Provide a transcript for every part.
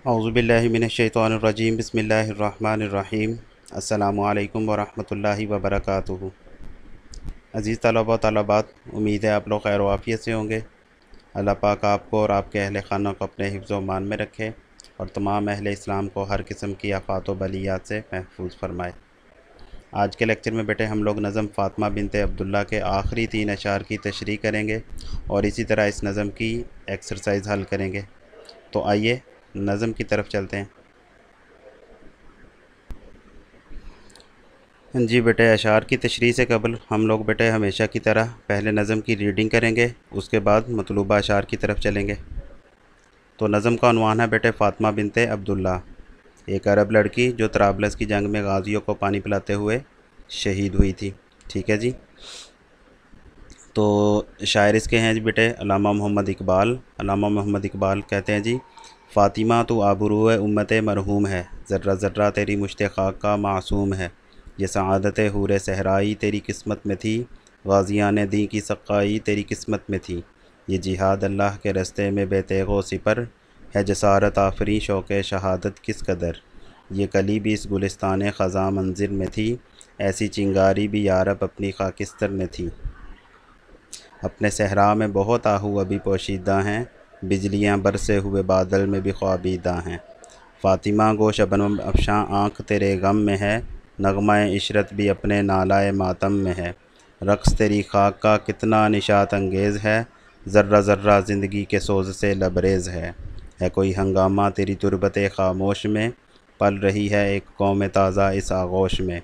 अज़बिल्लिमिनशैतरजीम बसमीम अल्लाम वरहमतुल्लाहि वबरकातुहू अज़ीज़ तलबा तलबात उम्मीद है आप लोग खैर वाफ़ियत से होंगे अल्लाह पाक आपको और आपके अहल खाना को अपने हिफ्ज़ मान में रखे और तमाम अहल इस्लाम को हर किस्म की आफ़ात बलियात से महफूज फरमाए आज के लेक्चर में बेटे हम लोग नज़म फ़ातिमा बिनते अब्दुल्ला के आखिरी तीन अशार की तशरी करेंगे और इसी तरह इस नज़म की एक्सरसाइज हल करेंगे तो आइए नज़म की तरफ़ चलते हैं। जी बेटे, अशार की तशरी से कबल हम लोग बेटे हमेशा की तरह पहले नज़म की रीडिंग करेंगे, उसके बाद मतलूबा अशार की तरफ़ चलेंगे। तो नज़म का अनवान है बेटे फ़ातिमा बिनते अब्दुल्ला, एक अरब लड़की जो त्राबलस की जंग में गाजियों को पानी पिलाते हुए शहीद हुई थी। ठीक है जी? तो शायर इसके हैं जी बेटे, अलामा मोहम्मद इकबाल। अलामा मोहम्मद इकबाल कहते हैं जी फ़ातिमा तो आबरू उम्मत मरहूम है। ज़र्रा ज़र्रा, तेरी मुश्त खाक का मासूम है। ये सआदत हूर सहराई, तेरी किस्मत में थी। गाजिया ने दी की सक़ाई तेरी किस्मत में थी। ये जिहाद अल्लाह के रस्ते में बेतगो सिपर है, जसारत आफरी, शौक़ शहादत किस कदर? ये कली भी इस गुलिस्तान ख़ज़ा मंजिर में थी, ऐसी चिंगारी भी यारब अपनी खाकिस्तर में थी। अपने सहरा में बहुत आहू अभी पोशीदा हैं। बिजलियाँ बरसे हुए बादल में भी ख्वाबीदा हैं। फ़ातिमा गो शबनम अफशां आँख तेरे गम में है नगमा इशरत भी अपने नालाए मातम में है। रक्स तेरी खाक का कितना निशात अंगेज़ है, ज़र्रा ज़र्रा ज़िंदगी के सोज से लबरेज़ है। है कोई हंगामा तेरी तुरबत खामोश में, पल रही है एक कौम ताज़ा इस आगोश में।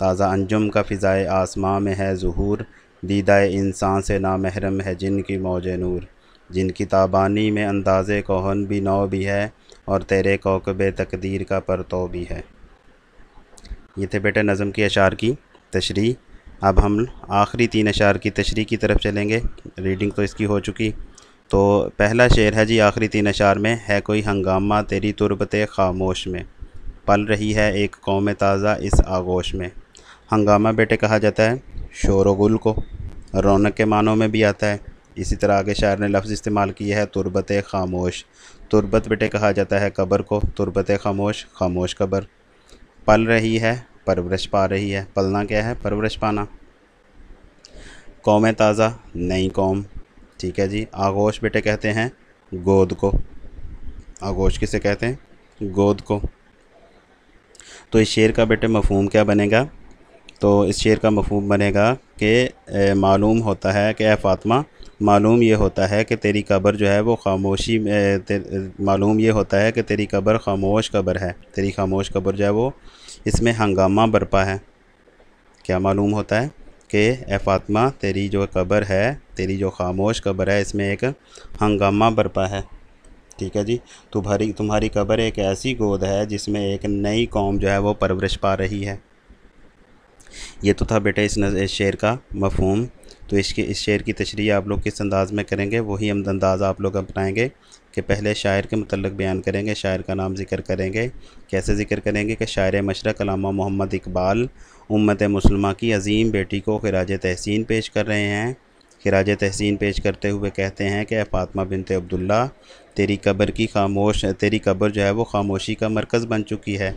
ताज़ा अंजुम का फ़िज़ाए आसमां में है ज़हूर, दीदाए इंसान से नामहरम है जिन की मौज नूर। जिनकी ताबानी में अंदाज़ कोहन भी नौ भी है और तेरे कौकब तकदीर का परतो भी है। ये थे बेटे नज़म की अशार की तशरी। अब हम आखिरी तीन अशार की तशरी की तरफ़ चलेंगे। रीडिंग तो इसकी हो चुकी। तो पहला शेर है जी, आखिरी तीन अशार में, है कोई हंगामा तेरी तुरबत खामोश में? पल रही है एक कौम ताज़ा इस आगोश में। हंगामा बेटे कहा जाता है, शोर गुल को। रौनक के मानों में भी आता है। इसी तरह आगे शायर ने लफ्ज़ इस्तेमाल किया है, तुरबत खामोश। तुरबत बेटे कहा जाता है कब्र को, तुरबत खामोश खामोश कब्र। पल रही है, परवरिश पा रही है। पलना क्या है? परवरिश पाना। कौम ताज़ा, नई कौम। ठीक है जी, आगोश बेटे कहते हैं, गोद को। आगोश किसे कहते हैं? गोद को। तो इस शेर का बेटे मफहम क्या बनेगा? तो इस शेर का मफहम बनेगा कि मालूम होता है कि फ़ातिमा मालूम ये होता है कि तेरी कब्र जो है वो खामोशी में मालूम ये होता है कि तेरी कब्र खामोश कब्र है। तेरी खामोश कब्र जो है वो इसमें हंगामा बरपा है। क्या मालूम होता है कि ए फ़ातिमा तेरी जो कब्र है तेरी जो खामोश कब्र है इसमें एक हंगामा बरपा है। ठीक है जी? तुम्हारी तुम्हारी कब्र एक ऐसी गोद है जिसमें एक नई कौम जो है वो परवरिश पा रही है। ये तो था बेटा इस, इस शेर का मफहम। तो इसके, इस शेर की तशरी आप लोग किस अंदाज़ में करेंगे, वही हम अंदाज़ आप लोग अपनाएँगे कि पहले शायर के मतलब बयान करेंगे, शायर का नाम ज़िक्र करेंगे, कैसे ज़िक्र करेंगे कि शायर मशरक अलामा मोहम्मद इकबाल उम्मत मुसलमा की अजीम बेटी को खराज तहसीन पेश कर रहे हैं। खराज तहसीन पेश करते हुए कहते हैं कि फ़ातमा बिनते अब्दुल्ला, तेरी कब्र की खामोश, तेरी कब्र जो है वो खामोशी का मरकज़ बन चुकी है।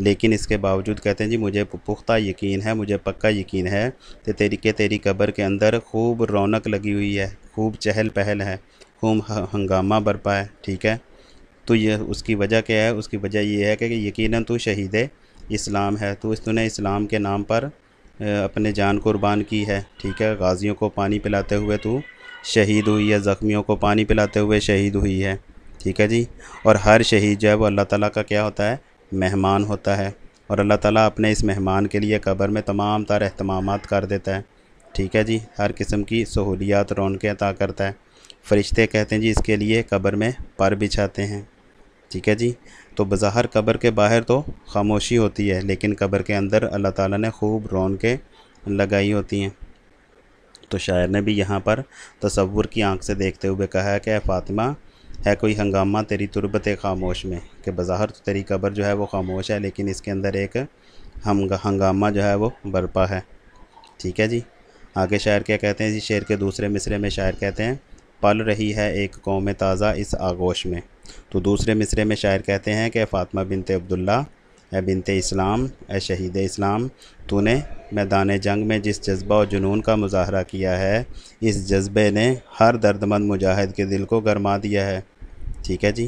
लेकिन इसके बावजूद कहते हैं, जी, मुझे पुख्ता यकीन है, मुझे पक्का यकीन है कि तेरी, के तेरी कब्र के अंदर खूब रौनक लगी हुई है, खूब चहल पहल है, खूब हंगामा बरपा है, ठीक है? तो ये उसकी वजह क्या है? उसकी वजह ये है कि यकीन तू शहीद इस्लाम है। तो इस इस्लाम के नाम पर अपने जान कुर्बान की है, ठीक है? गाजियों को पानी पिलाते हुए तू शहीद हुई है, ज़ख्मियों को पानी पिलाते हुए शहीद हुई है, ठीक है जी? और हर शहीद जो है वो अल्लाह ताला का क्या होता है? मेहमान होता है और अल्लाह ताला अपने इस मेहमान के लिए कब्र में तमाम तर अहतमाम कर देता है। ठीक है जी? हर किस्म की सहूलियात रौनकें अता करता है। फ़रिश्ते कहते हैं जी, इसके लिए कब्र में पर बिछाते हैं। ठीक है जी? तो बज़ाहर कब्र के बाहर तो खामोशी होती है, लेकिन कब्र के अंदर अल्लाह ताला ने खूब रौनकें लगाई होती हैं। तो शायर ने भी यहाँ पर तस्वुर की आँख से देखते हुए कहा है कि फ़ातिमा है कोई हंगामा तेरी तुरबत खामोश में? कि बज़ाहर तो तेरी कब्र जो है वो खामोश है, लेकिन इसके अंदर एक हम हंगामा जो है वो बरपा है। ठीक है जी? आगे शायर क्या कहते हैं जी? शेर के दूसरे मिसरे में शायर कहते हैं, पल रही है एक कौम ताज़ा इस आगोश में। तो दूसरे मिसरे में शायर कहते हैं कि, फ़ातिमा बिनते अब्दुल्ला, ए बिनते इस्लाम, ए शहीद इस्लाम, तूने मैदान जंग में जिस जज्बा और जुनून का मुजाहरा किया है, इस जज्बे ने हर दर्दमंद मुजाहिद के दिल को गरमा दिया है। ठीक है जी,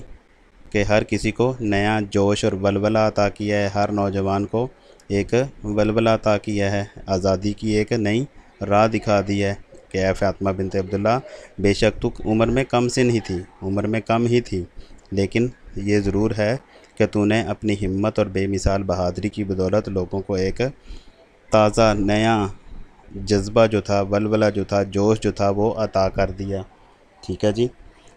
कि हर किसी को नया जोश और वलवला अता किया है, हर नौजवान को एक वलवला अता किया है, आज़ादी की एक नई राह दिखा दी है, कि फ़ातिमा बिनते अब्दुल्ला, बेशक तू उम्र में कम से नहीं थी, उम्र में कम ही थी, लेकिन ये ज़रूर है कि तूने अपनी हिम्मत और बेमिसाल बहादरी की बदौलत लोगों को एक ताज़ा नया जज्बा जो था वलवला जो था, जोश जो था, वो अता कर दिया। ठीक है जी?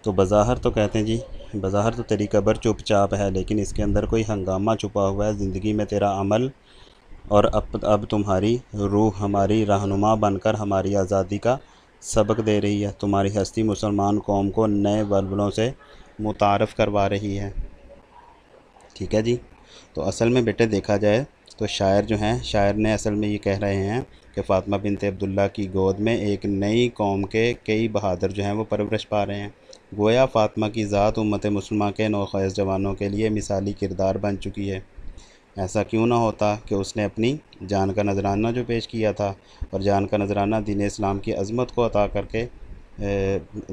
तो बज़ाहर तो कहते हैं जी, बज़ाहर तो तेरी कब्र चुपचाप है, लेकिन इसके अंदर कोई हंगामा छुपा हुआ है। ज़िंदगी में तेरा अमल और अब अब तुम्हारी रूह, हमारी रहनुमा बनकर हमारी आज़ादी का सबक दे रही है। तुम्हारी हस्ती मुसलमान कौम को नए बलबलों से मुतारफ़ करवा रही है। ठीक है जी? तो असल में बेटे देखा जाए तो शायर जो हैं, शायर ने असल में ये कह रहे हैं कि फ़ातिमा बिनत अब्दुल्ला की गोद में एक नई कौम के कई बहादुर जो हैं वो परवरिश पा रहे हैं। गोया फ़ातिमा की ज़ात उम्मत मुसलमान के नौखैज़ जवानों के लिए मिसाली किरदार बन चुकी है। ऐसा क्यों ना होता कि उसने अपनी जान का नजराना जो पेश किया था और जान का नजराना दीन इस्लाम की अज़मत को अता करके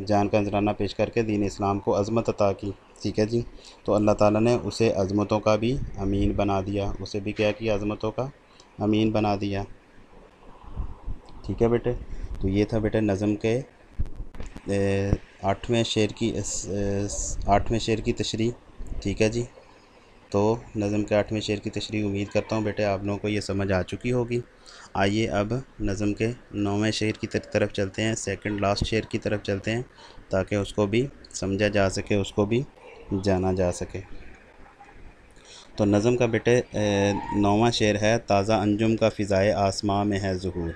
जान का नजराना पेश करके दीन इस्लाम को अज़मत अता की, ठीक है जी? तो अल्लाह ताला ने उसे अज़मतों का भी अमीन बना दिया, उसे भी क्या किया? अज़मतों का अमीन बना दिया। ठीक है बेटे? तो ये था बेटे नज़म के आठवें शेर की आठवें शेर की तशरी ठीक है जी? तो नज़म के आठवें शेर की तशरी उम्मीद करता हूँ बेटे आप लोगों को ये समझ आ चुकी होगी। आइए अब नज़म के नौवें शेर की तरफ़ चलते हैं सेकंड लास्ट शेर की तरफ़ चलते हैं, ताकि उसको भी समझा जा सके, उसको भी जाना जा सके। तो नज़म का बेटे नौवा शेर है, ताज़ा अंजुम का फ़िज़ाए आसमां में है ज़हूर।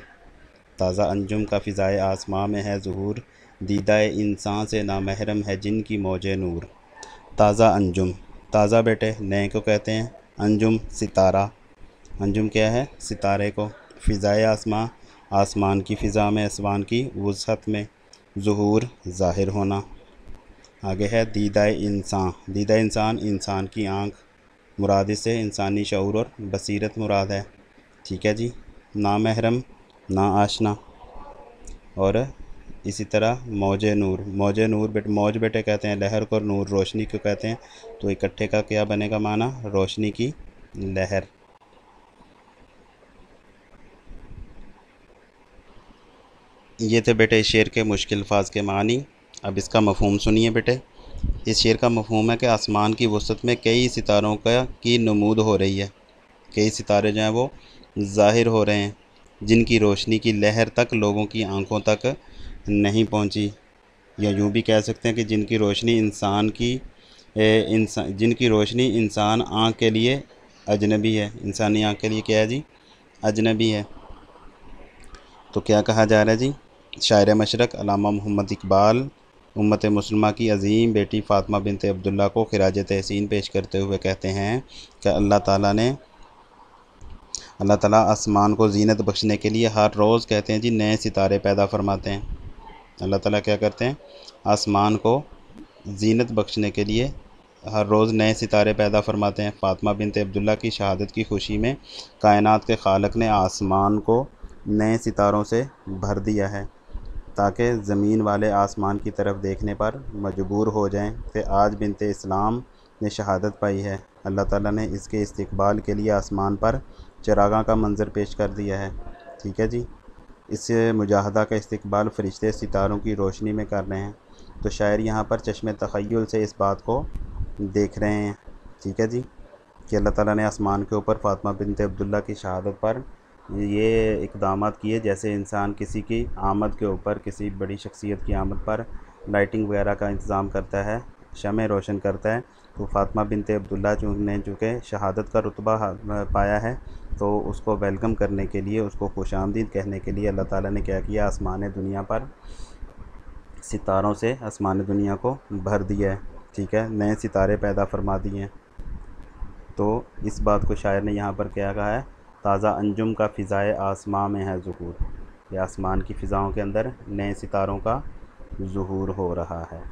ताज़ा अंजुम का फ़िज़ाए आसमां में है ज़हूर। दीदा इंसान से नामहरम है जिन की मौज नूर। ताज़ा अंजुम। ताज़ा बेटे, नए को कहते हैं अंजुम सितारा। अंजुम क्या है? सितारे को। फ़िज़ाए आसमां। आसमान की फ़िज़ा में, आसमान की वसत में। ज़हूर ज़ाहिर होना। आगे है दीदा इंसान। दीदा इंसान इंसान की आँख। मुराद से इंसानी शूर और बसीरत मुराद है। ठीक है जी। ना महरम ना आशना। और इसी तरह मौज नूर। मौज नूर बेटे, मौज बेटे कहते हैं, लहर को नूर, रोशनी को कहते हैं। तो इकट्ठे का क्या बनेगा माना? रोशनी की लहर। ये थे बेटे इस शेर के मुश्किल फाज के मानी। अब इसका मफहम सुनिए बेटे। इस शेर का मफहम है कि आसमान की वसत में कई सितारों का की नमूद हो रही है। कई सितारे जो हैं वो ज़ाहिर हो रहे हैं, जिनकी रोशनी की लहर तक, लोगों की आँखों तक नहीं पहुँची, या यूँ भी कह सकते हैं कि जिनकी रोशनी इंसान की इंसान जिनकी रोशनी इंसान आँख के लिए अजनबी है। इंसानी आँख के लिए क्या है जी? अजनबी है। तो क्या कहा जा रहा है जी? शायर मशरक, अलामा मोहम्मद इकबाल, उम्मत मुसलमा की अजीम बेटी फ़ातिमा बिनत अब्दुल्ला को खराज तहसीन पेश करते हुए कहते हैं कि अल्लाह ताला ने, अल्लाह ताला आसमान को जीनत बख्शने के लिए हर रोज़ कहते हैं जी, नए सितारे पैदा फरमाते हैं। अल्लाह ताला क्या करते हैं? आसमान को जीनत बख्शने के लिए हर रोज़ नए सितारे पैदा फरमाते हैं। फ़ातिमा बिनत अब्दुल्ला की शहादत की खुशी में कायनात के खालक ने आसमान को नए सितारों से भर दिया है, ताकि ज़मीन वाले आसमान की तरफ़ देखने पर मजबूर हो जाएँ। कि आज बिनत इस्लाम ने शहादत पाई है। अल्लाह ताला ने इसके इस्तकबाल के लिए आसमान पर चरागा का मंज़र पेश कर दिया है। ठीक है जी? इस मुजाहदा का इस्तकबाल फ़रिश्ते सितारों की रोशनी में कर रहे हैं। तो शायर यहाँ पर चश्म तख़यल से इस बात को देख रहे हैं। ठीक है जी? कि अल्लाह ताला ने आसमान के ऊपर फ़ातिमा बिनत अब्दुल्ला की शहादत पर ये इकदाम किए, जैसे इंसान किसी की आमद के ऊपर, किसी बड़ी शख्सियत की आमद पर लाइटिंग वगैरह का इंतज़ाम करता है, शम रोशन करता है। तो फ़ातिमा बिनते अब्दुल्ला ने चूँकि शहादत का रुतबा पाया है तो उसको वेलकम करने के लिए, उसको खुश आमदीद कहने के लिए अल्लाह ताला ने क्या किया? आसमान दुनिया पर सितारों से आसमान दुनिया को भर दिया है, ठीक है? नए सितारे पैदा फरमा दिए हैं। तो इस बात को शायर ने यहाँ पर क्या कहा है? ताज़ा अंजुम का फ़िज़ाए आसमां में है ज़हूर। या आसमान की फ़िज़ाओं के अंदर नए सितारों का ज़हूर हो रहा है।